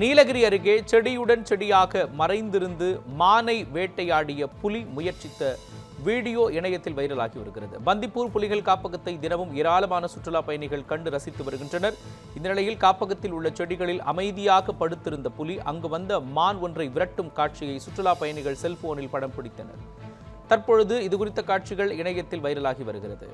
நீலகிரி அருகே செடியுடன் செடியாக மறைந்திருந்து மானை வேட்டையாடிய புலி முயற்சித்த வீடியோ இணையத்தில் வைரலாகி வருகிறது. பந்திப்பூர் புலிகள் காப்பகத்தை தினமும் ஏராளமான சுற்றுலா பயணிகள் கண்டு ரசித்து வருகின்றனர். இந்த நிலையில் காப்பகத்தில் உள்ள செடிகளில் அமைதியாக படுத்திருந்த புலி அங்கு வந்த மான் ஒன்றை விரட்டும் காட்சியை சுற்றுலா பயணிகள் செல்போனில் படம் பிடித்தனர். தற்பொழுது இது குறித்த காட்சிகள் இணையத்தில் வைரலாகி வருகிறது.